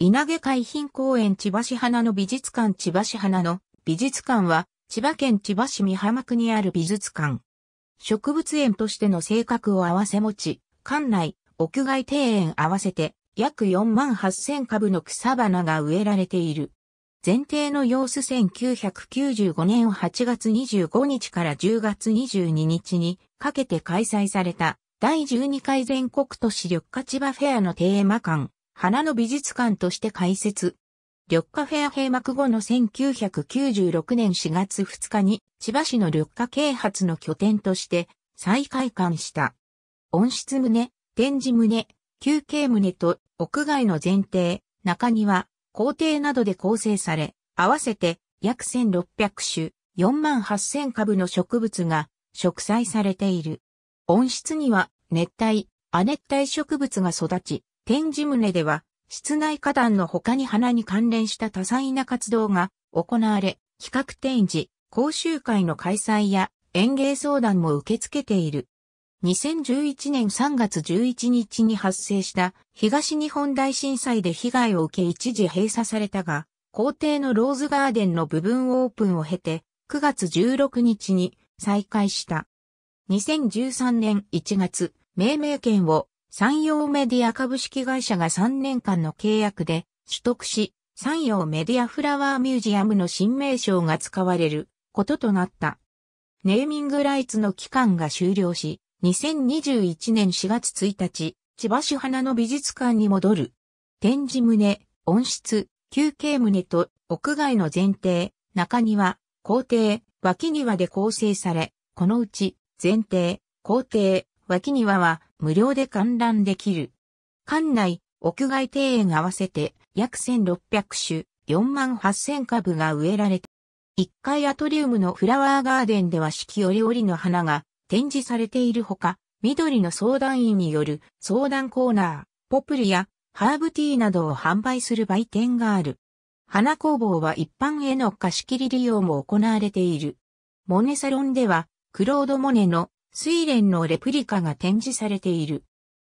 稲毛海浜公園千葉市花の美術館千葉市花の美術館は千葉県千葉市美浜区にある美術館。植物園としての性格を合わせ持ち、館内、屋外庭園合わせて約4万8000株の草花が植えられている。前提の様子1995年8月25日から10月22日にかけて開催された第12回全国都市緑化千葉フェアのテーマ館、花の美術館として開設。緑化フェア閉幕後の1996年4月2日に千葉市の緑化啓発の拠点として再開館した。温室棟、展示棟、休憩棟と屋外の前提、中庭、校庭などで構成され、合わせて約1600種、4万8000株の植物が植栽されている。温室には熱帯、亜熱帯植物が育ち、展示棟では室内花壇の他に花に関連した多彩な活動が行われ、企画展示、講習会の開催や園芸相談も受け付けている。2011年3月11日に発生した東日本大震災で被害を受け一時閉鎖されたが、校庭のローズガーデンの部分オープンを経て9月16日に再開した。2013年1月、命名権を山陽メディア株式会社が3年間の契約で取得し、山陽メディアフラワーミュージアムの新名称が使われることとなった。ネーミングライツの期間が終了し、2021年4月1日、千葉市花の美術館に戻る。展示棟、温室、休憩棟と屋外の前庭、中庭、校庭、脇庭で構成され、このうち前庭、校庭、脇庭は無料で観覧できる。館内、屋外庭園合わせて約1600種、4万8000株が植えられた。1階アトリウムのフラワーガーデンでは四季折々の花が展示されているほか、緑の相談員による相談コーナー、ポプリやハーブティーなどを販売する売店がある。花工房は一般への貸し切り利用も行われている。モネサロンでは、クロード・モネの睡蓮のレプリカが展示されている。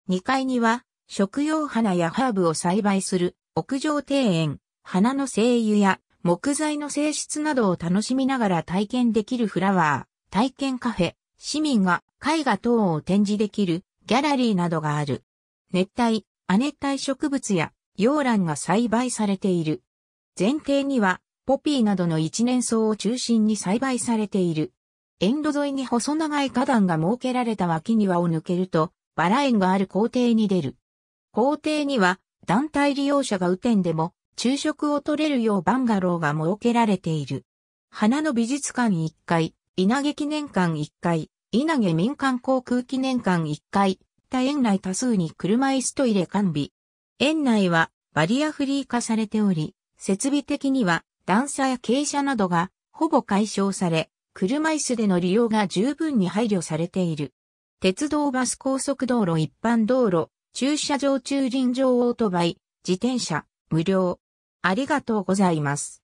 2階には、食用花やハーブを栽培する屋上庭園、花の精油や木材の性質などを楽しみながら体験できるフラワー、体験カフェ、市民が絵画等を展示できるギャラリーなどがある。熱帯、亜熱帯植物や洋蘭が栽培されている。前庭にはポピーなどの一年草を中心に栽培されている。沿路沿いに細長い花壇が設けられた脇庭を抜けると、バラ園がある校庭に出る。校庭には団体利用者が雨天でも昼食を取れるようバンガローが設けられている。花の美術館1階、稲毛記念館1階、稲毛民間航空記念館1階、他園内多数に車椅子トイレ完備。園内はバリアフリー化されており、設備的には段差や傾斜などがほぼ解消され、車椅子での利用が十分に配慮されている。鉄道バス高速道路一般道路、駐車場駐輪場オートバイ、自転車、無料。ありがとうございます。